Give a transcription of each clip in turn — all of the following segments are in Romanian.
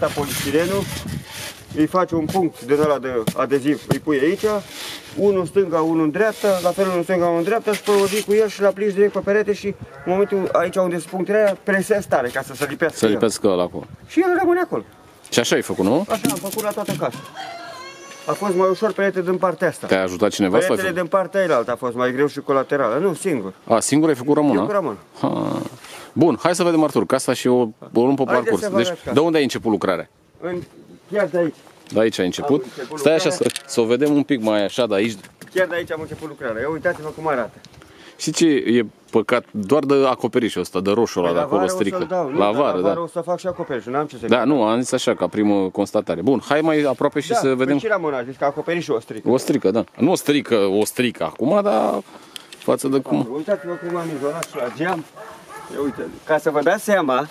asta polistirenul, îi faci un punct din ăla de adeziv, îi pui aici, unul în stânga, unul în dreapta, la fel unul în stânga, unul în dreapta și pe o zi cu el și l aplici direct pe perete și în momentul aici unde sunt punctele aia, presezi tare ca să se lipească. Să el. lipească ăla acolo. Și el rămâne acolo. Și așa ai făcut, nu? Așa am făcut la toată casa. A fost mai ușor perete din partea asta. Te-a ajutat cineva să Peretele faci? din partea ailaltă a fost mai greu și colaterală. Nu, singur. A, singur ai făcut rămână? Eu cu rămân. Ha. Bun, hai să vedem, Artur, casa și o, o luăm pe Haideți parcurs. să vă Deci, arăt casa. de unde ai început lucrarea? În, chiar de aici. De aici ai început? Am început Stai așa să, lucrarea. să o vedem un pic mai așa de aici. Chiar de aici am început lucrarea. Eu uitați-vă cum arată. Și ce e păcat? Doar de acoperișul ăsta, de roșu ăla de la acolo vară o strică. să-l dau. Nu, la dar vară, la vară da. o să fac și acoperișul, n-am ce să Da, nu, am zis așa, ca primă constatare. Bun, hai mai aproape și da, să vedem. Păi și la mână, a zis că acoperișul o strică. O strică, da. Nu o strică, o strică acum, dar față de cum... Uitați-vă cum am izolat și la geam. Eu, uite, ca să vă dați seama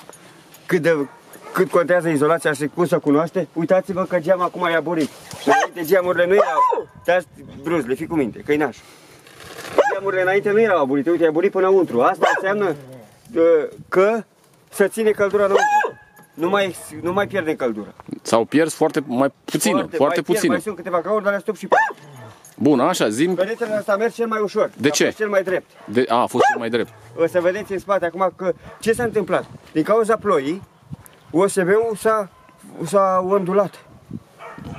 cât, de, cât contează izolația și cum să cunoaște, uitați-vă că geam acum e aborit. Înainte geamurile nu erau... Dați bruzle, fii cu minte, că naș. Geamurile înainte nu erau aborite, uite, e aborit până înăuntru. Asta înseamnă uh, că să ține căldura înăuntru. Nu mai, nu mai pierde căldura. Sau pierd foarte mai puțină, foarte, mai pierd, puțină. Mai sunt câteva gauri, dar le stop și pe Bun, așa, zim. Peretele ăsta a mers cel mai ușor. De a ce? fost cel mai drept. De, a, a fost cel mai drept. O să vedeți în spate acum că ce s-a întâmplat. Din cauza ploii, OSB-ul s-a, s-a ondulat.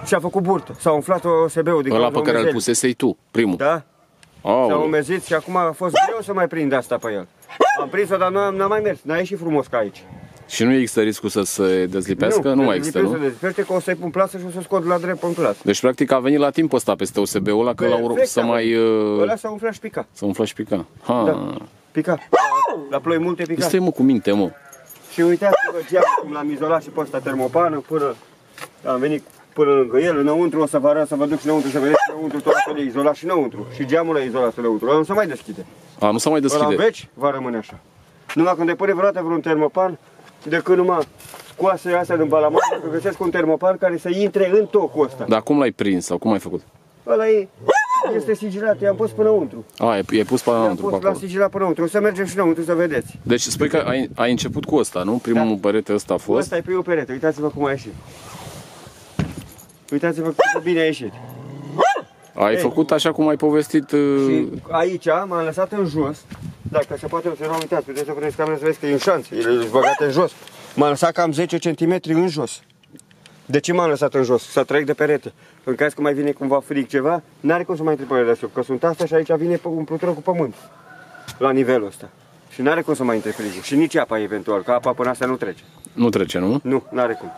Și a făcut burtă. S-a umflat OSB-ul din Ăla cauza pe care îl umezelii. pusesei tu, primul. Da? S-a Aoleu. umezit și acum a fost greu să mai prind asta pe el. Am prins-o, dar nu n-a mai mers. N-a ieșit frumos ca aici. Și nu există riscul să se dezlipească? Nu, mai există, Se nu? dezlipește că o să-i pun plasă și o să scot la drept în plasă. Deci, practic, a venit la timp ăsta peste OSB-ul ăla, că la urmă Perfect, să a mai... venit. uh, Ăla s-a umflat și pica. Să umfla și pica. Ha. Da. Pica. La, la ploi multe pica. Stai mă cu minte, mă. Și uitați-vă geamul cum l-am izolat și pe ăsta termopană până am venit până lângă el, înăuntru o să vă arăt, să vă duc și înăuntru, să vedeți că înăuntru tot asta e izolat și înăuntru. Și geamul e izolat înăuntru, ăla nu se mai deschide. A, nu se mai Ăla în deschide. veci va rămâne așa. Numai când depune vreodată vreun termopan, decât numai scoase asta din balaman, dacă găsesc un termopan care să intre în tocul ăsta. Dar cum l-ai prins sau cum ai făcut? Ăla e, este sigilat, i-am pus până înăuntru. A, ai, ai pus pe I-am înăuntru pe pus la acolo. sigilat până înăuntru. O să mergem și înăuntru să vedeți. Deci spui că ai, ai început cu ăsta, nu? Primul perete ăsta a fost. Ăsta e primul perete, uitați-vă cum a ieșit. Uitați-vă cât de bine a ieșit. Ai Ei. făcut așa cum ai povestit. uh, Și aici m-am lăsat în jos. Dacă se poate observa, uitați, puteți să puneți camera să vezi că e în șanț, ele sunt băgate în jos. M-am lăsat cam 10 cm în jos. De ce m-am lăsat în jos? Să trec de perete. În caz că mai vine cumva fric ceva, n-are cum să mai intre pe dedesubt, că sunt asta și aici vine pe- umplutură cu pământ. La nivelul ăsta. Și n-are cum să mai intre frigul. Și nici apa eventual, că apa până asta nu trece. Nu trece, nu? Nu, n-are cum.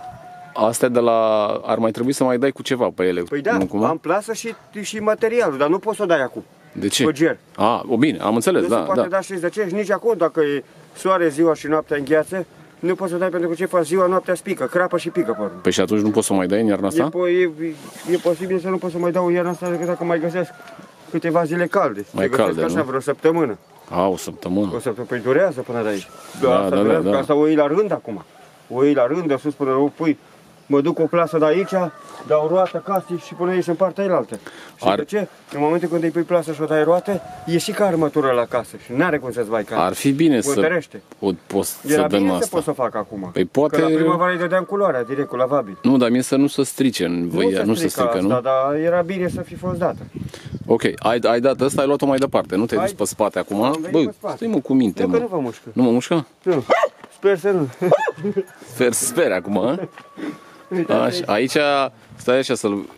Astea de la... Ar mai trebui să mai dai cu ceva pe ele. Păi da, nu, cumva? am plasă și, și materialul, dar nu poți să o dai acum. De ce? Cu ger. A, o bine, am înțeles, Nu da, se poate da. da și de ce? Și nici acum, dacă e soare ziua și noaptea în gheață, nu poți să dai pentru că ce faci ziua, noaptea spică, crapă și pică pe urmă. Păi și atunci nu poți să o mai dai în iarna E, asta? po- e, e, posibil să nu pot să mai dau iarna asta decât dacă mai găsesc câteva zile calde. Mai Se găsesc calde, așa nu? vreo săptămână. A, o săptămână. O săptămână, păi durează până de aici. Da, asta da, da, durează, da. că Asta o iei la rând acum. O iei la rând, de sus până la pui, mă duc o plasă de aici, dau roată casei și până ieși în partea ailaltă. Și Ar- de ce? În momentul când îi pui plasă și o dai roate, e și ca armătură la casă și n-are cum să-ți vai casă. Ar fi bine O să întărește. o, poți să Era dăm bine să asta. pot să o fac acum. Păi poate- Că la primăvară îi dădeam culoarea direct cu lavabil. Nu, dar mie să nu se strice în văia, nu se strică, asta, nu? dar era bine să fi fost dată. Ok, ai, ai dat ăsta, ai luat-o mai departe, nu te-ai Hai. dus pe spate acum? Am venit Bă, pe spate. stai mă cu minte, Nu, că nu mă. vă mușcă. Nu mă mușcă? Nu. Sper să nu. Sper, sper acum, a? Așa, aici, stai așa să-l...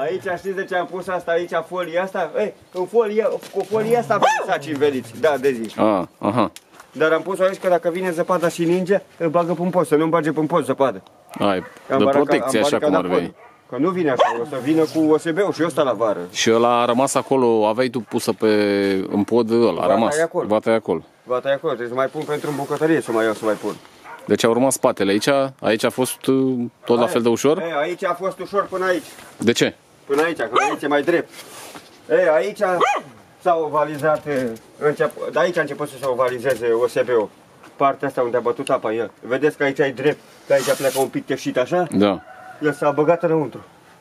Aici știți de ce am pus asta aici, folia asta? Ei, în folie, cu folia asta am pus saci înveliți, da, de zi. A, aha. Dar am pus aici că dacă vine zăpada și ninge, îl bagă pe un post, să nu-mi bage pe un post zăpadă. Ai, Am de baraca- protecție, am așa cum baricadat ar veni. podul. Că nu vine așa, o să vină cu OSB-ul și ăsta la vară. Și ăla a rămas acolo, aveai tu pusă pe, în pod ăla, a Vata rămas. e acolo. Vata e acolo. Va tăia acolo, trebuie să mai pun pentru în bucătărie să mai iau să mai pun. Deci a urmat spatele aici, aici a fost uh, tot la fel de ușor? Ei, aici a fost ușor până aici. De ce? Până aici, că aici e mai drept. Ei, aici s-a ovalizat, e, încep, de aici a început să se ovalizeze OSB-ul. Partea asta unde a bătut apa el. Vedeți că aici e drept, că aici pleacă un pic teșit așa, Da. el s-a băgat înăuntru.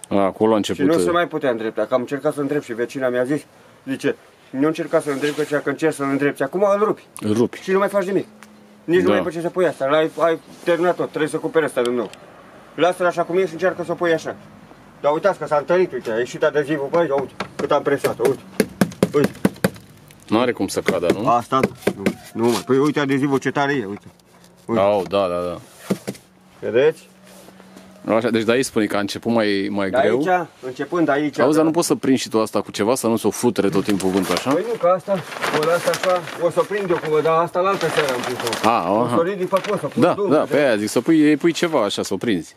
A, acolo a Și început. nu se uh, mai putea îndrepta, că am încercat să îndrept și vecina mi-a zis, zice, nu încerca să îndrept, că zicea că încerc să-l îndrepti, acum îl rupi Îl rupi. și nu mai faci nimic. Nici nu Da. mai pe ce să pui asta. L-ai, ai terminat tot, trebuie să cumperi asta din nou. Lasă-l așa cum e și încearcă să o pui așa. Dar uitați că s-a întărit, uite, a ieșit adezivul pe aici, uite, cât am presat uite. Uite, Nu are cum să cadă, nu? asta, nu, nu mă, păi uite adezivul ce tare e, uite. uite. Au, da, da, da. Vedeți? Așa, deci de aici spune că a început mai, mai De greu. aici, începând de aici. Auzi, dar da. nu poți să prinzi și tu asta cu ceva, să nu se o futere tot timpul vântul așa? Păi nu, că asta, o las așa, o să o prind eu cum, dar asta la altă seară am pus-o. A, O să o aha. ridic pe post, să pun Da, drumul, da, vezi? pe aia zic, să pui, îi pui ceva așa, să o prinzi.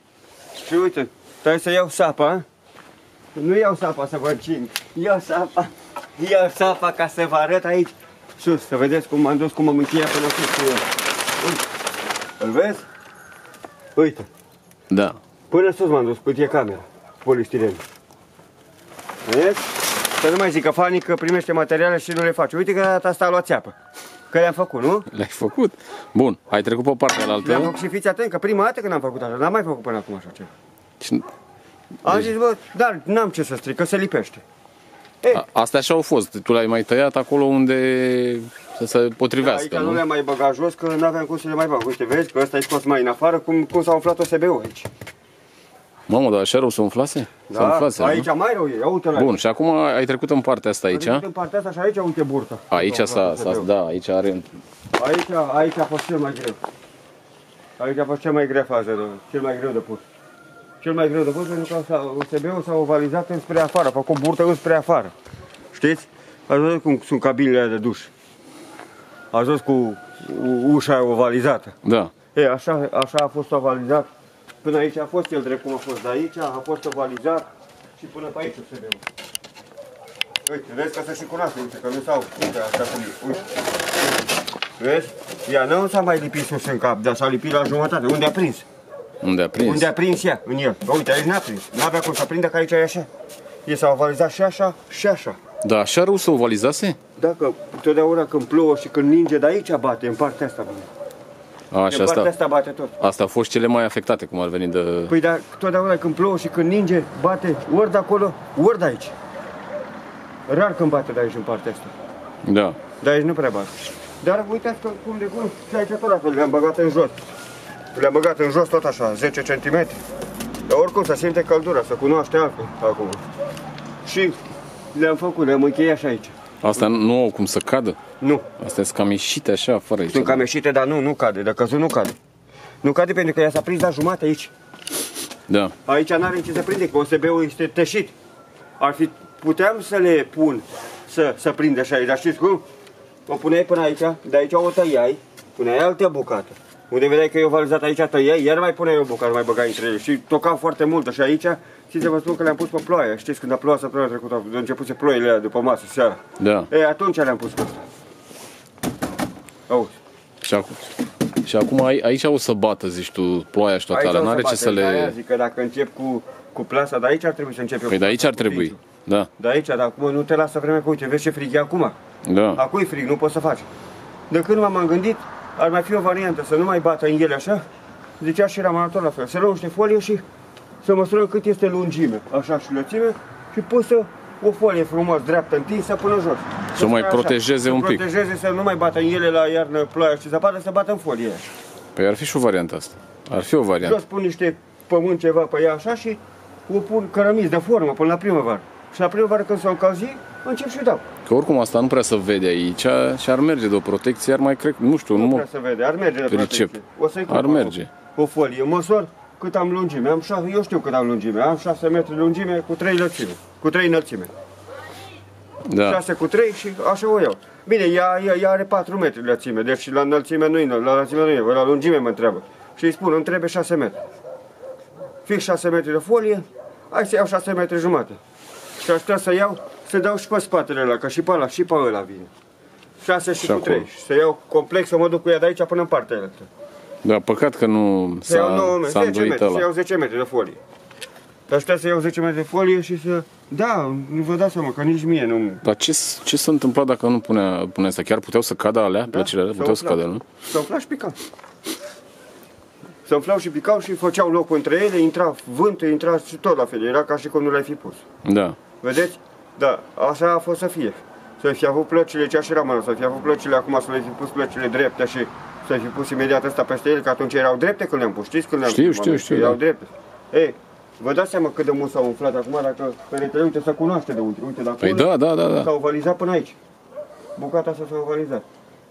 Și uite, trebuie să iau sapa. Nu iau sapa să vă încing. Iau sapa. Iau sapa ca să vă arăt aici. Sus, să vedeți cum m-am dus, cum am încheiat până sus cu el. Uite. Îl vezi? Uite. Da. Până sus m-am dus, cât e camera. Polistiren. Vezi? Să nu mai zică Fani că primește materiale și nu le face. Uite că data asta a luat țeapă. Că le-am făcut, nu? Le-ai făcut? Bun, ai trecut pe partea Le-am altă. făcut și fiți atent că prima dată când am făcut așa, n-am mai făcut până acum așa ceva. Și Am zis, bă, dar n-am ce să stric, că se lipește. Ei, a- astea așa au fost. Tu le-ai mai tăiat acolo unde să se potrivească, Aici nu nu? le-am mai băgat jos, că nu aveam cum să le mai bag. Uite, vezi că ăsta e scos mai în afară, cum, cum s-a umflat OSB-ul aici. Mamă, dar așa rău să umflase? Să umflase, Da, aici nu? mai rău e, ia uite la Bun, și acum ai trecut în partea asta aici. În partea asta și aici uite burta. Aici S-a s-a, umflat s-a, OSB-ul. da, aici are... Aici, aici a fost cel mai greu. Aici a fost cel mai greu fază, de, cel mai greu de pus. Cel mai greu de pus pentru că s-a- OSB-ul s-a ovalizat înspre afară, a făcut burtă înspre afară. Știți? Ați văzut cum sunt cabinele de duș. Ați văzut cu u- ușa ovalizată. Da. E, așa, așa a fost ovalizat. Până aici a fost el drept cum a fost de aici, a fost ovalizat și până pe aici se vede. Uite, vezi că se și cunoaște, uite, că nu s-au, uite, așa cum e, uite. Vezi? Ea nu s-a mai lipit sus în cap, dar s-a lipit la jumătate. Unde a prins? Unde a prins? Unde a prins ea, în el. Uite, aici n-a prins. N-avea cum să prindă, că aici e așa. E s-a ovalizat și așa, și așa. Da, așa rău să ovalizase? Dacă totdeauna când plouă și când ninge, de aici bate, în partea asta. bă. A, În și partea asta, asta bate tot. asta au fost cele mai afectate, cum ar veni de... Păi dar totdeauna când plouă și când ninge, bate ori de acolo, ori de aici. Rar când bate de aici în partea asta. Da. De aici nu prea bate. Dar uitați că cum de cum, și aici tot la fel, le-am băgat în jos. Le-am băgat în jos tot așa, 10 cm. Dar oricum să simte căldura, să cunoaște altfel acum. Și le-am făcut, le-am încheiat și aici. Asta nu au cum să cadă? Nu, Astea sunt cam ieșite așa, fără aici. sunt cam ieșite, dar nu, nu cade, de căzut nu cade. Nu cade pentru că ea s-a prins la jumate aici. Da. Aici n-are ce să prinde, că OSB-ul este tășit. Ar fi, puteam să le pun să, să prindă așa, dar știți cum? O puneai până aici, de aici o tăiai, puneai altă bucată. Unde vedeai că e ovalizat aici, tăiai, iar mai puneai o bucată, mai băgai între ele. Și toca foarte mult și aici, știți să vă spun că le-am pus pe ploaie. Știți când a plouat săptămâna trecută, au început să ploile alea după masă, seara. Da. E, atunci le-am pus pe asta. Auzi. Și acum, și acum ai- aici o să bată, zici tu, ploaia și toate Aici alea. o N-are bate, ce să de-aia le... Zic că dacă încep cu, cu plasa de aici, ar trebui să încep eu Păi cu de aici ar cu trebui. pințul. Da, De aici, dar acum nu te lasă vremea, că uite, vezi ce frig e acum. da. Acum e frig, nu poți să faci. De când m-am gândit, ar mai fi o variantă, să nu mai bată în ele așa, zicea și Ramanator la fel, să luăm niște folie și să măsurăm cât este lungime, așa și lățime, și pusă o folie frumos, dreaptă, întinsă până jos. Să o mai stai așa, protejeze să un pic. protejeze, să nu mai bată în ele la iarnă, ploaie și zăpadă, să bată în folie. așa. Păi ar fi și o variantă asta. Ar fi o variantă. Jos pun niște pământ ceva pe ea așa și o pun cărămizi de formă până la primăvară. Și la primăvară când s-o încălzi, încep și dau. Că oricum asta nu prea se vede aici și ar merge de o protecție, ar mai cred, nu știu, nu Nu mă... prea se vede, ar merge de Pricep. protecție. O să-i Ar cumpăr merge. O folie, măsor cât am lungime. Am șase, eu știu cât am lungime. Am 6 metri lungime cu 3 lățime. Cu 3 înălțime. Da. 6 cu 3 și așa o iau. Bine, ea, ea, ea are 4 metri lățime, deci la înălțime nu-i, la lățime nu-i, la lungime mă întreabă. Și îi spun, îmi trebuie 6 metri. Fix 6 metri de folie, hai să iau 6 metri jumate. Și aș putea să iau, să dau și pe spatele ăla, că și pe ăla, și pe ăla vine. 6 și, Și cu acolo. 3. Să iau complex, să mă duc cu ea de aici până în partea aia. Da, păcat că nu Să iau s-a, 9 metri, s-a 10 îndoit metri, să ăla. iau 10 metri de folie. Dar aș putea să iau 10 metri de folie și să... Da, nu vă dați seama că nici mie nu... Dar ce, ce s-a întâmplat dacă nu punea, punea asta? Chiar puteau să cadă alea, Da, plăcile alea? se Puteau să umflau. cadă, nu? Se umflau și picau. Se umflau și picau și făceau loc între ele, intra vânt, intra și tot la fel. Era ca și cum nu le-ai fi pus. Da. Vedeți? Da, așa a fost să fie. Să fi avut plăcile, ce așa rămână, să fi avut plăcile acum, să le fi pus plăcile drepte și să fi pus imediat ăsta peste el, că atunci erau drepte când le-am pus. Știți când le-am Știu, pus? știu, oamenii? știu, Erau da. drepte. Ei, vă dați seama cât de mult s-au umflat acum, dacă peretele, uite, se cunoaște de unde. Uite, de acolo Păi da, da, da, da. s-au ovalizat până aici. Bucata asta s-a ovalizat.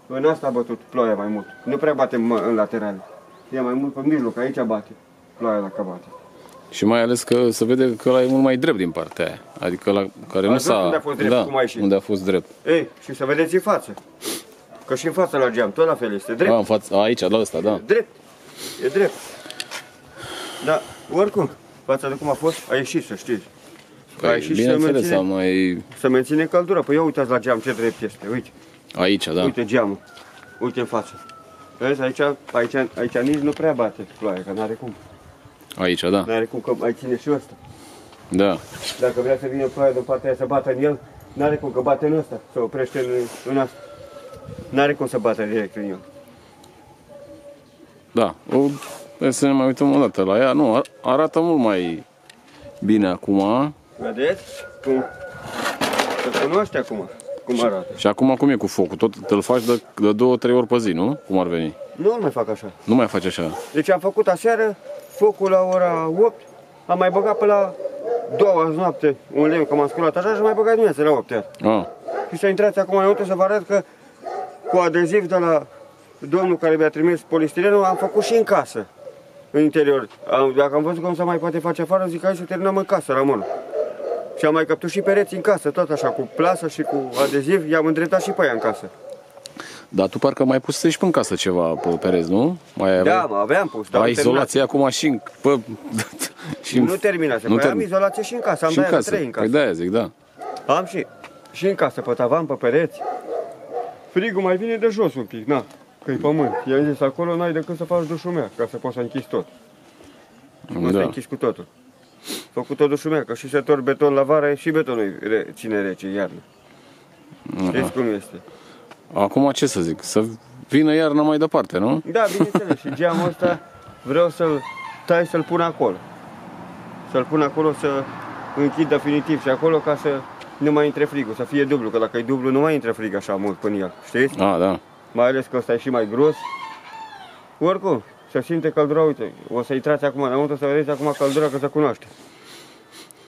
În asta a bătut ploaia mai mult. Nu prea bate mă, în lateral. E mai mult pe mijloc, aici bate. Ploaia dacă bate. Și mai ales că se vede că ăla e mult mai drept din partea aia. Adică la care nu Ați s-a... văzut unde a fost drept, da, cum a ieșit? unde a fost drept. Ei, și să vedeți în față. Că și în față la geam, tot la fel este drept. A, în față, a, aici, la ăsta, da. Drept. E drept. Da, oricum, fața de cum a fost, a ieșit, să știți. a Păi, ieșit și se bineînțeles, menține, am mai... să menține căldura. Păi ia uitați la geam ce drept este, uite. Aici, da. Uite geamul, uite în față. Vezi, aici, aici, aici nici nu prea bate ploaia, că n-are cum. Aici, da. N-are cum, că mai ține și ăsta. Da. Dacă vrea să vină ploaia din partea aia să bată în el, n-are cum, că bate în ăsta, să oprește în, în asta. N-are cum să bată direct în el. Da. O, hai să ne mai uităm o dată la ea. Nu, ar- arată mult mai bine acum. Vedeți? Cum? Se cunoaște acum cum arată. Și acum cum e cu focul? Tot îl faci de, de două, trei ori pe zi, nu? Cum ar veni? Nu îl mai fac așa. Nu mai faci așa. Deci am făcut aseară focul la ora 8, am mai băgat pe la două azi noapte un lemn, că m-am sculat așa și mai băgat dimineața la 8 iar. Ah, Și să intrați acum înăuntru să vă arăt că cu adeziv de la domnul care mi-a trimis polistirenul am făcut și în casă, în interior. Am, dacă am văzut cum se mai poate face afară, zic hai să terminăm în casă, Ramon. Și am mai căptut și pereți în casă, tot așa, cu plasă și cu adeziv, i-am îndreptat și pe ea în casă. Dar tu parcă mai pus și pe în casă ceva pe pereți, nu? Mai aveai- Da, mă, aveam pus, dar ai am terminat. izolație acum și în... Pe, și în Nu terminase, Nu păi am termin- izolație și în casă, am și în de-aia casă. trei în casă. Păi de zic, da. Am și, și în casă, pe tavan, pe pereți. Frigul mai vine de jos un pic, na, că e pământ. I-am zis, acolo n-ai decât să faci dușumea, ca să poți să închizi tot. Nu să da. închizi cu totul. Făcut tot dușumea, că și să torni beton la vară și betonul re, ține rece iarnă. Știți cum este? Acum ce să zic? Să vină iarna mai departe, nu? Da, bineînțeles, și geamul ăsta vreau să-l tai să-l pun acolo. Să-l pun acolo să închid definitiv și acolo ca să nu mai intre frigul, să fie dublu, că dacă e dublu nu mai intră frig așa mult până el, știți? A, da. Mai ales că ăsta e și mai gros. Oricum, se simte căldura, uite, o să intrați acum înăuntru să vedeți acum căldura că se cunoaște.